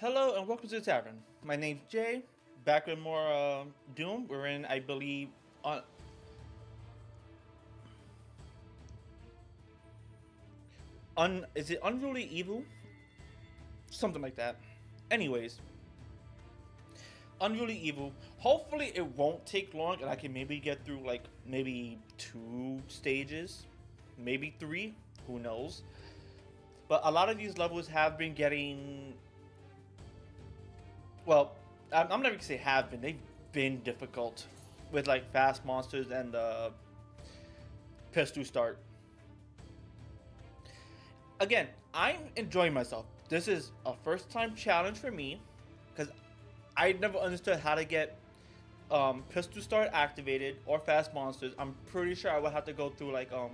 Hello and welcome to the tavern. My name's Jay. Back with more uh, Doom. We're in, I believe, on. Un is it Unruly Evil? Something like that. Anyways, Unruly Evil. Hopefully, it won't take long, and I can maybe get through like maybe two stages, maybe three. Who knows? But a lot of these levels have been getting. Well, I'm, I'm not gonna say have been. They've been difficult with like fast monsters and uh, pistol start. Again, I'm enjoying myself. This is a first time challenge for me because I never understood how to get um, pistol start activated or fast monsters. I'm pretty sure I would have to go through like um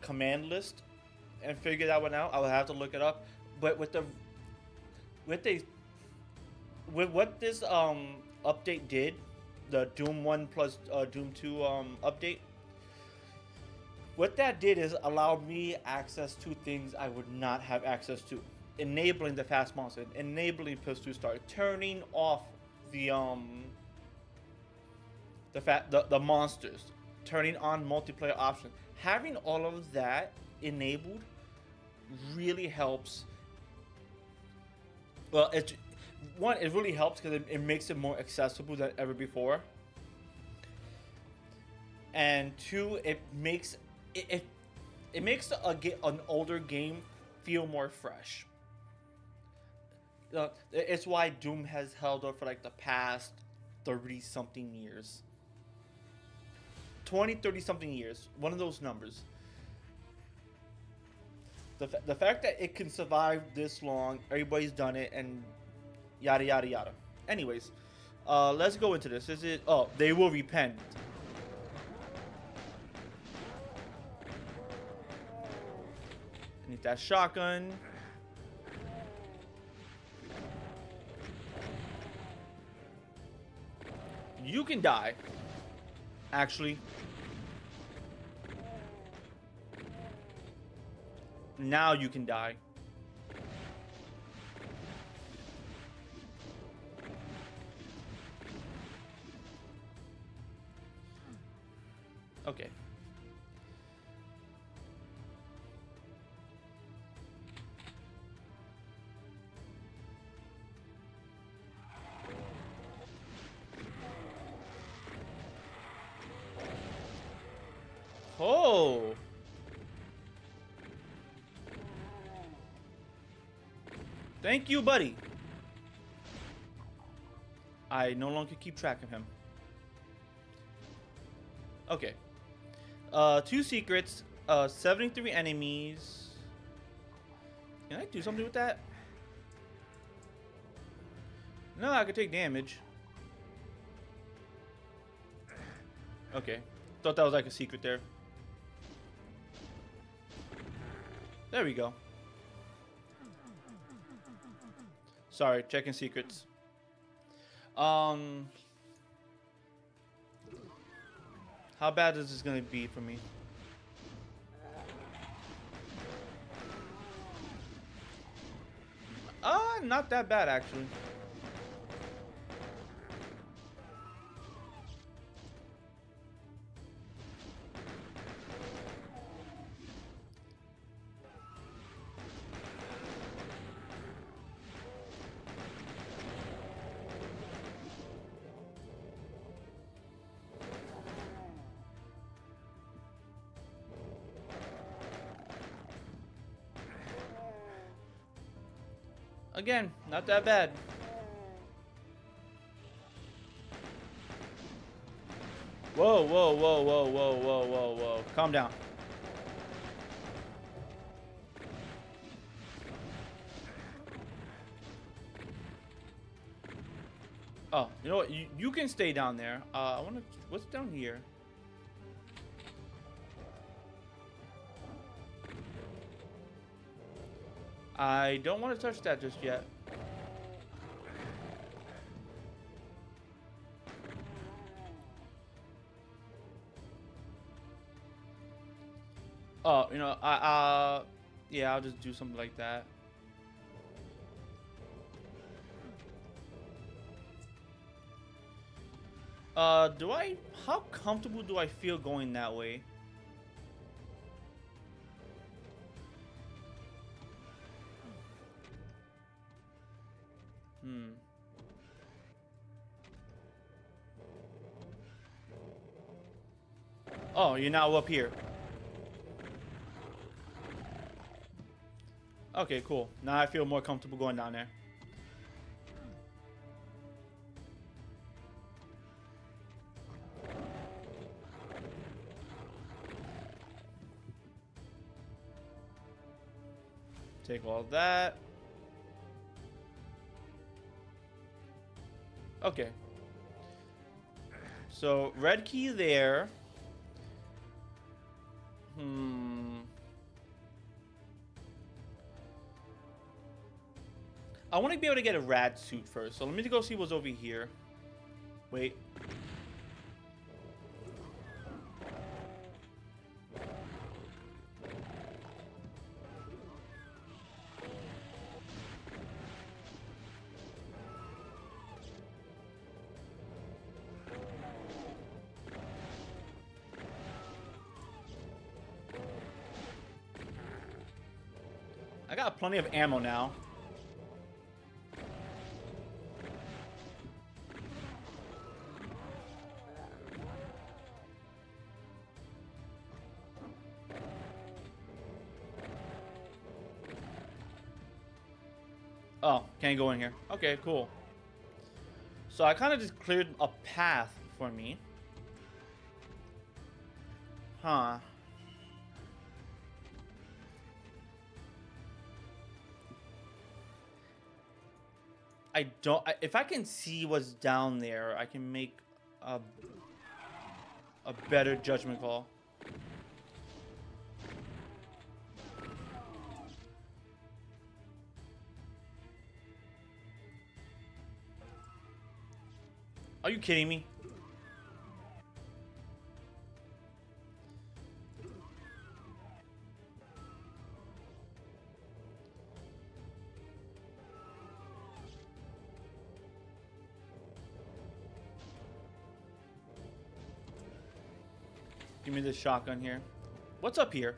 command list and figure that one out. I would have to look it up. But with the with the with what this um update did, the Doom One plus uh, Doom Two um update, what that did is allow me access to things I would not have access to, enabling the fast monster, enabling pistol to start, turning off the um the fat the, the monsters, turning on multiplayer options. Having all of that enabled really helps. Well, it one it really helps because it, it makes it more accessible than ever before. And two, it makes it it, it makes a, an older game feel more fresh. Uh, it's why Doom has held up for like the past 30 something years. 20, 30 something years. One of those numbers. The, fa- the fact that it can survive this long, everybody's done it, and yada yada yada. Anyways, uh, let's go into this. Is it? Oh, they will repent. Need that shotgun. You can die. Actually. Now you can die. Oh. Thank you, buddy. I no longer keep track of him. Okay. Uh, two secrets. Uh, 73 enemies. Can I do something with that? No, I could take damage. Okay. Thought that was like a secret there. There we go. Sorry, checking secrets. Um, how bad is this gonna be for me? Uh, not that bad actually. Again, not that bad. Whoa, whoa, whoa, whoa, whoa, whoa, whoa, whoa. Calm down. Oh, you know what? You, you can stay down there. Uh, I want to... What's down here? I don't want to touch that just yet. Oh, you know, I, uh, yeah, I'll just do something like that. Uh, do I, how comfortable do I feel going that way? You're now up here. Okay, cool. Now I feel more comfortable going down there. Take all that. Okay. So, red key there. Hmm. I want to be able to get a rad suit first. So let me go see what's over here. Wait. Plenty of ammo now. Oh, can't go in here. Okay, cool. So I kind of just cleared a path for me. Huh. I don't. I, if I can see what's down there, I can make a a better judgment call. Are you kidding me? Me this shotgun here. What's up here?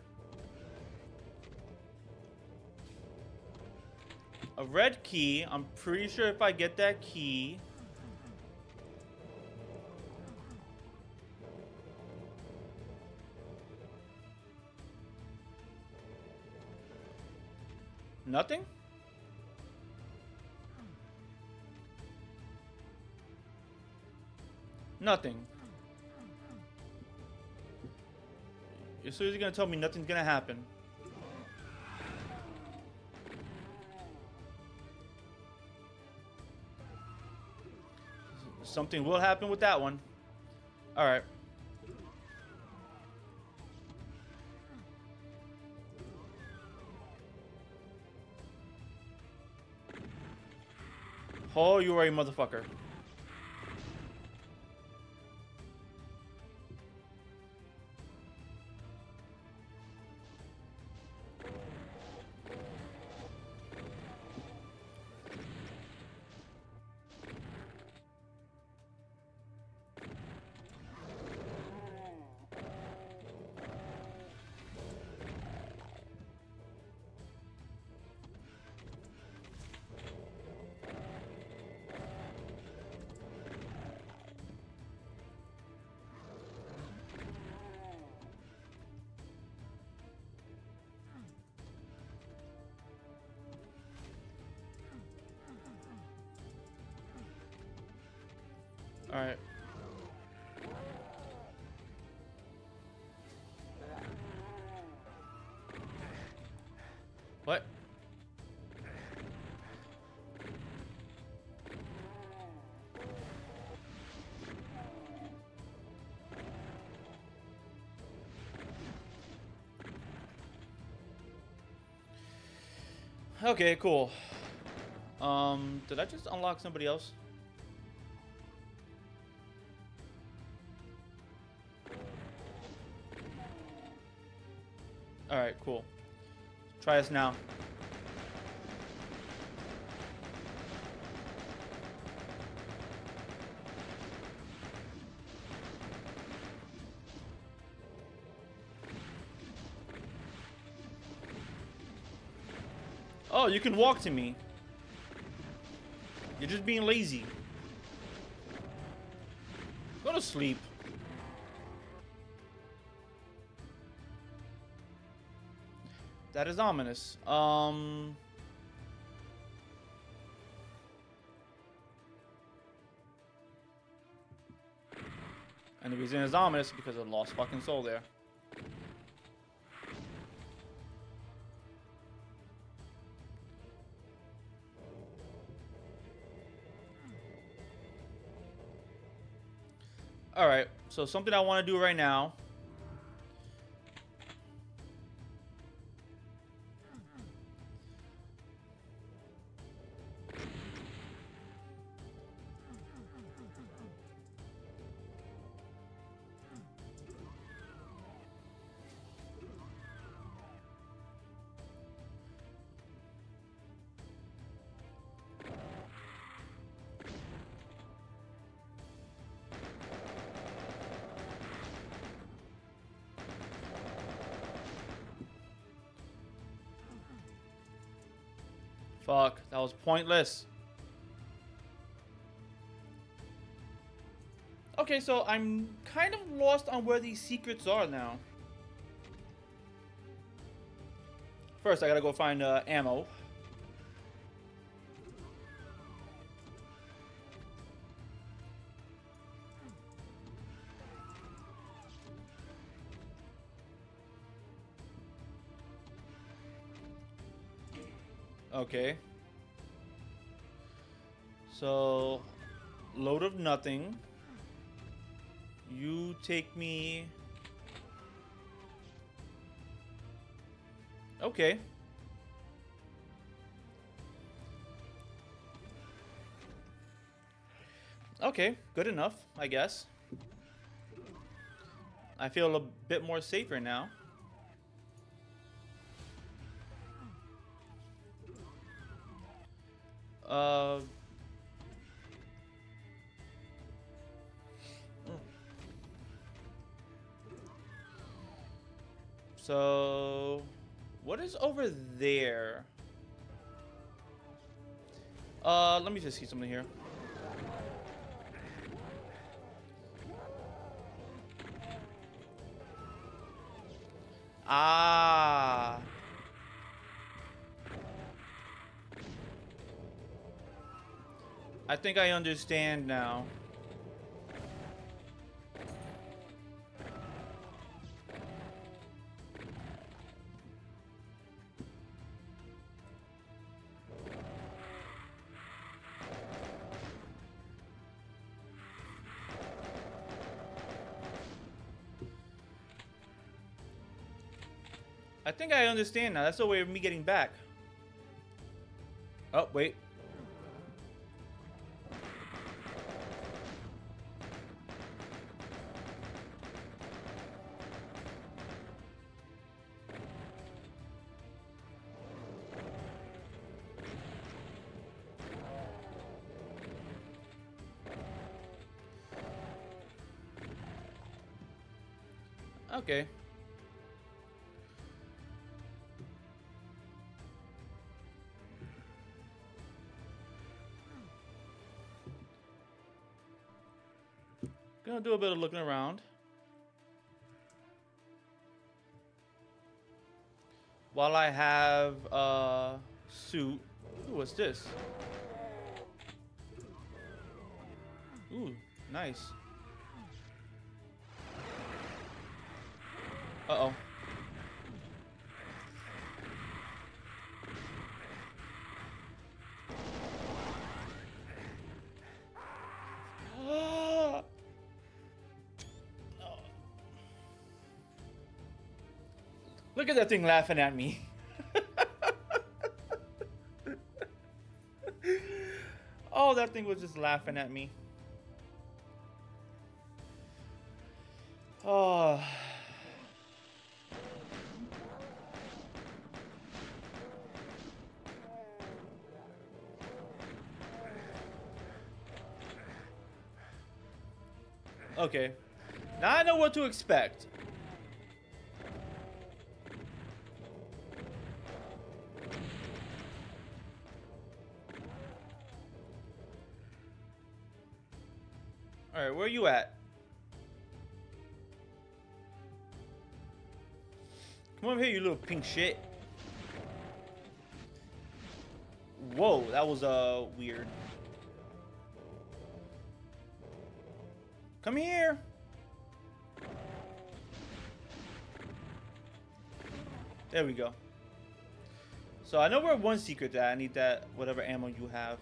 A red key. I'm pretty sure if I get that key... Nothing? Nothing. As soon as you're gonna tell me nothing's gonna happen. Something will happen with that one. Alright. Oh, you are a motherfucker. Alright. What? Okay, cool. Um, did I just unlock somebody else? cool. Try us now. Oh, you can walk to me. You're just being lazy. Go to sleep. That is ominous. Um... And the reason it's ominous is because of lost fucking soul there. Alright, so something I want to do right now. That was pointless. Okay, so I'm kind of lost on where these secrets are now. First, I gotta go find uh, ammo. Okay. So, load of nothing. You take me... Okay. Okay, good enough, I guess. I feel a bit more safer now. Uh... So, what is over there? Uh, let me just see something here. Ah. I think I understand now. Think I understand now. That's the way of me getting back. Oh, wait. Okay. Gonna do a bit of looking around. While I have a uh, suit. Ooh, what's this? Ooh, nice. Uh-oh. Look at that thing laughing at me. oh, that thing was just laughing at me. Oh. Okay. Now I know what to expect. Come over here, you little pink shit. Whoa, that was uh weird. Come here. There we go. So I know where one secret that I need that whatever ammo you have.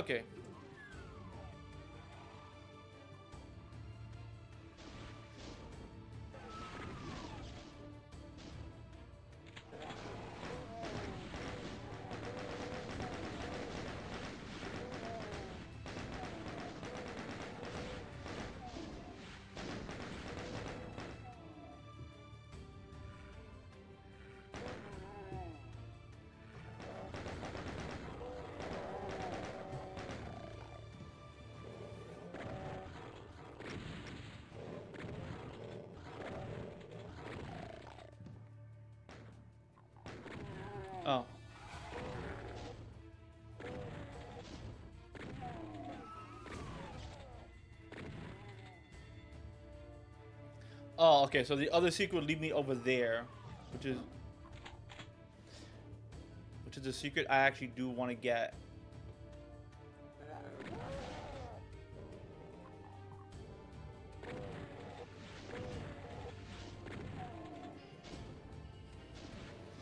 Okay. Okay, so the other secret lead me over there, which is which is a secret I actually do want to get.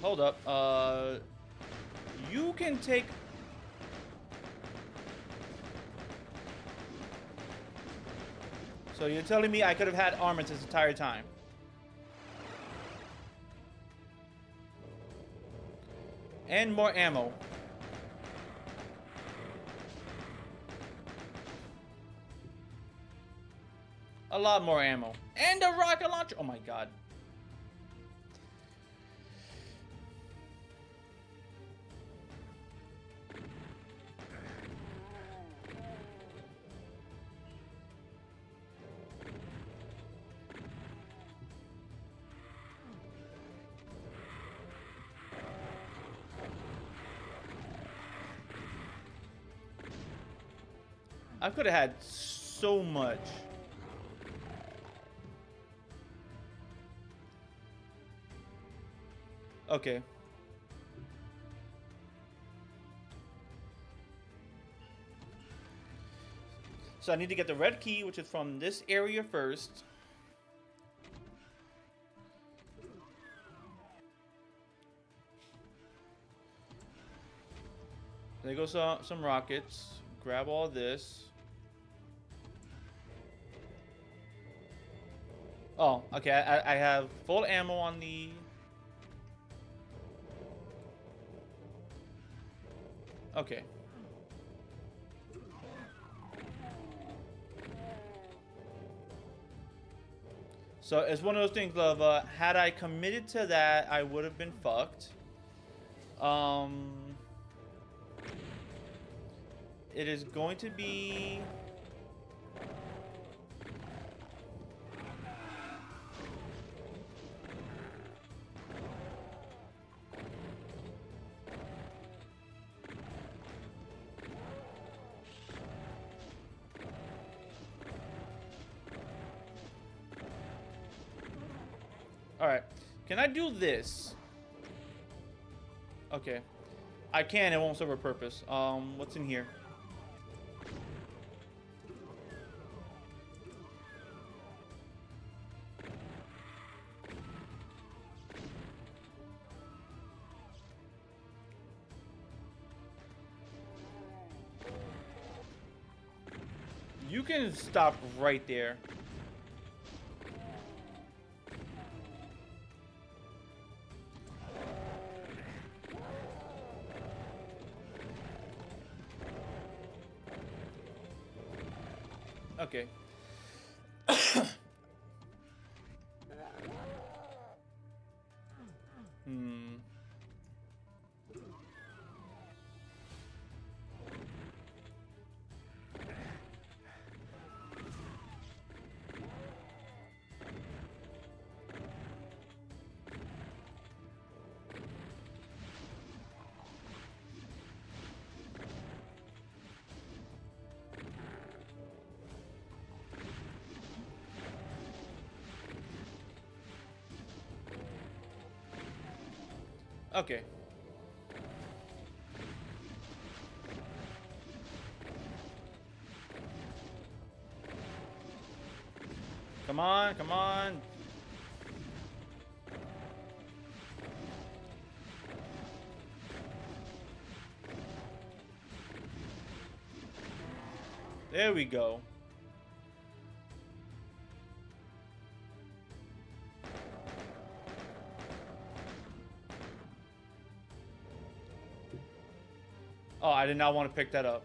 Hold up. Uh, you can take. So you're telling me I could have had armor this entire time? And more ammo. A lot more ammo. And a rocket launcher. Oh my god. Could have had so much. Okay. So I need to get the red key, which is from this area first. There goes some, some rockets. Grab all this. Oh, okay. I, I have full ammo on the... Okay. So it's one of those things of, uh, had I committed to that, I would have been fucked. Um, it is going to be... Alright. Can I do this? Okay. I can, it won't serve a purpose. Um, what's in here? You can stop right there. Okay. Come on, come on. There we go. Oh, I did not want to pick that up.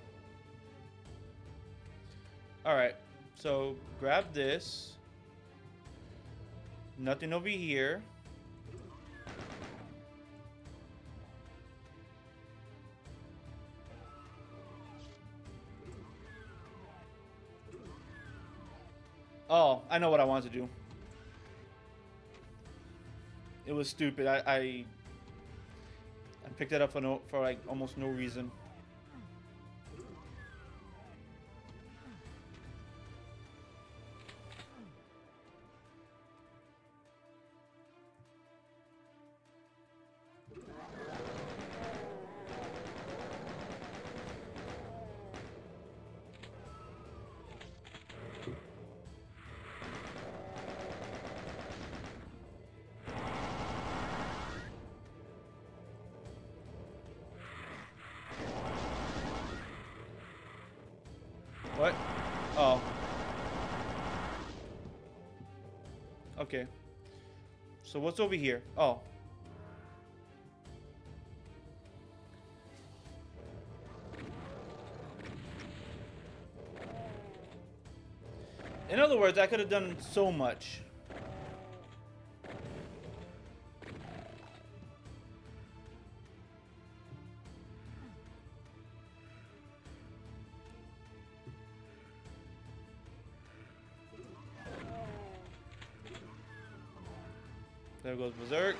Alright, so grab this. Nothing over here. Oh, I know what I wanted to do. It was stupid. I I, I picked it up for no for like almost no reason. Oh. Okay. So what's over here? Oh. In other words, I could have done so much. Goes Berserk.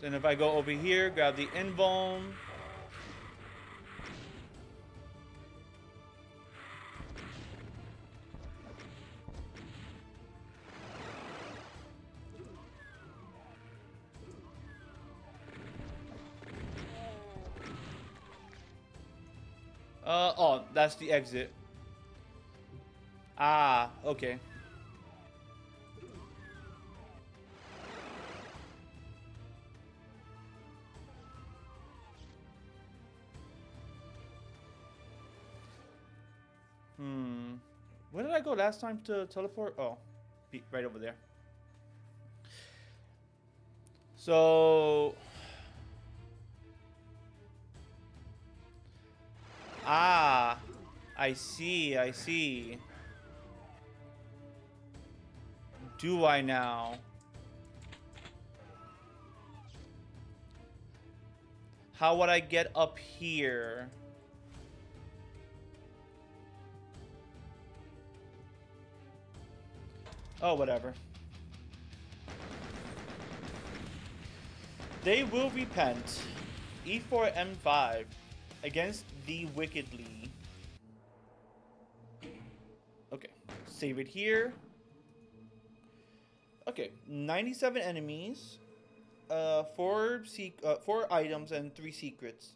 Then if I go over here, grab the Invuln. Uh, oh, that's the exit. Ah, okay. Hmm. Where did I go last time to teleport? Oh, right over there. So... Ah, I see, I see. Do I now? How would I get up here? Oh, whatever. They will repent. E4 M5 against the Wickedly. Okay, save it here. Okay, 97 enemies, uh, four sec uh, four items and three secrets.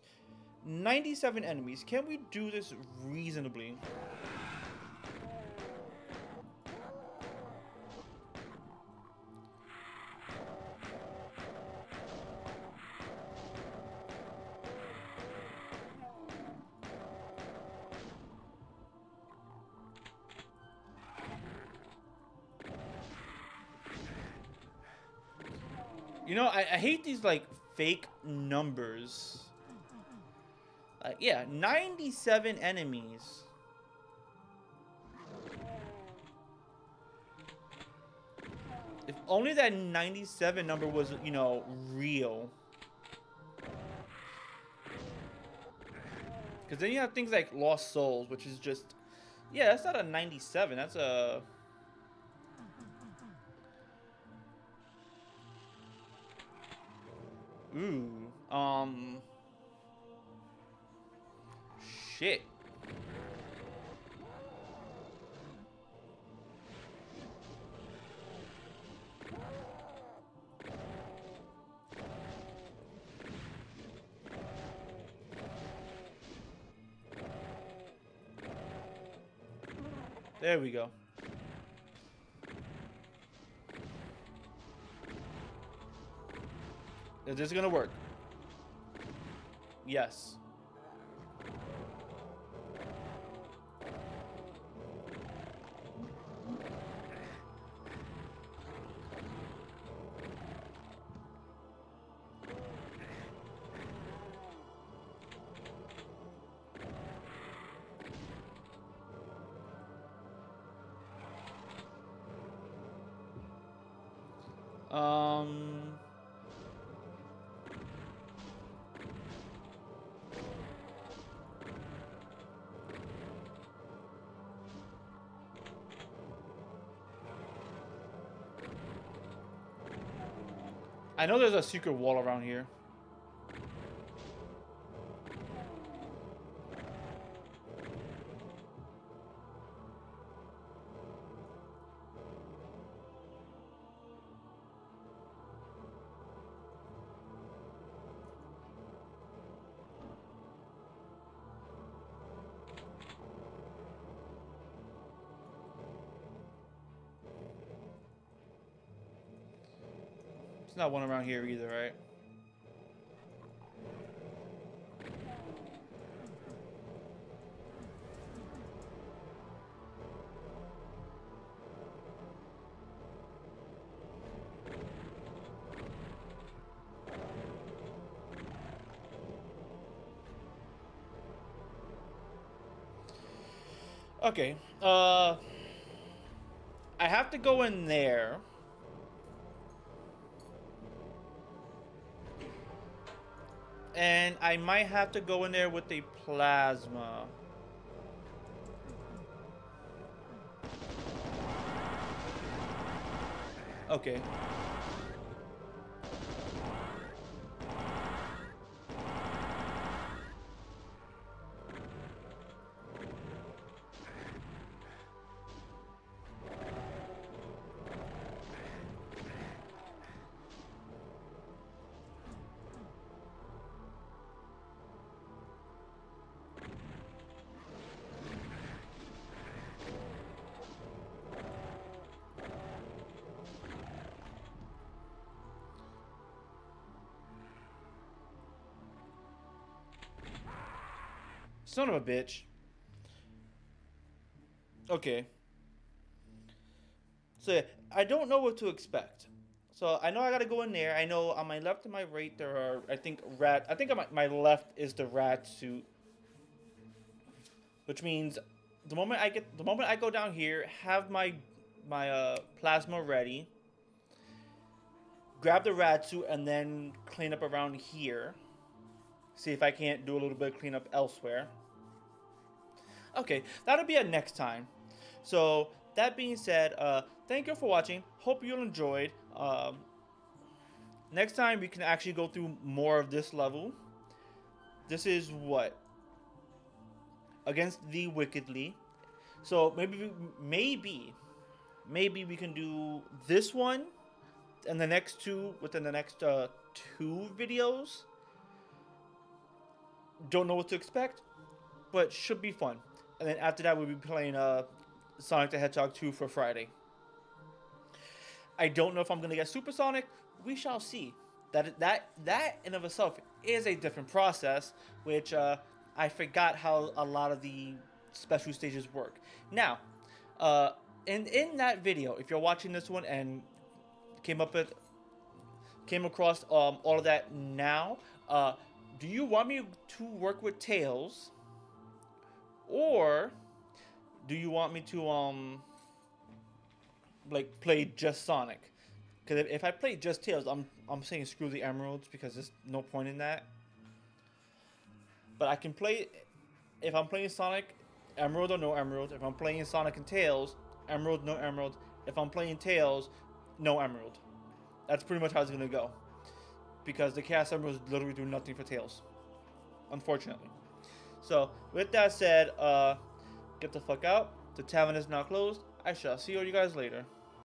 97 enemies. Can we do this reasonably? You know, I, I hate these like fake numbers. Uh, yeah, 97 enemies. If only that 97 number was, you know, real. Because then you have things like Lost Souls, which is just... Yeah, that's not a 97. That's a... Ooh. Um. Shit. There we go. Is this gonna work? Yes. I know there's a secret wall around here. There's not one around here either, right? Okay. Uh I have to go in there. I might have to go in there with a plasma. Okay. Son of a bitch. Okay. So I don't know what to expect. So I know I gotta go in there. I know on my left and my right there are I think rat. I think my, my left is the rad suit, which means the moment I get the moment I go down here, have my my uh, plasma ready. Grab the rad suit and then clean up around here. See if I can't do a little bit of cleanup elsewhere. Okay, that'll be a next time. So that being said, uh, thank you for watching. Hope you enjoyed. Um, next time we can actually go through more of this level. This is what against the wickedly. So maybe maybe maybe we can do this one and the next two within the next uh, two videos. Don't know what to expect, but should be fun and then after that we'll be playing uh, Sonic the Hedgehog 2 for Friday. I don't know if I'm gonna get Supersonic. We shall see. That that that in of itself is a different process, which uh, I forgot how a lot of the special stages work. Now, uh, in in that video, if you're watching this one and came up with came across um, all of that now, uh, do you want me to work with Tails? Or do you want me to um like play just Sonic? Because if, I play just Tails, I'm I'm saying screw the emeralds because there's no point in that. But I can play if I'm playing Sonic, Emerald or no Emerald. If I'm playing Sonic and Tails, Emerald no Emerald. If I'm playing Tails, no Emerald. That's pretty much how it's gonna go. Because the Chaos Emeralds literally do nothing for Tails. Unfortunately. So, with that said, uh, get the fuck out. The tavern is now closed. I shall see all you guys later.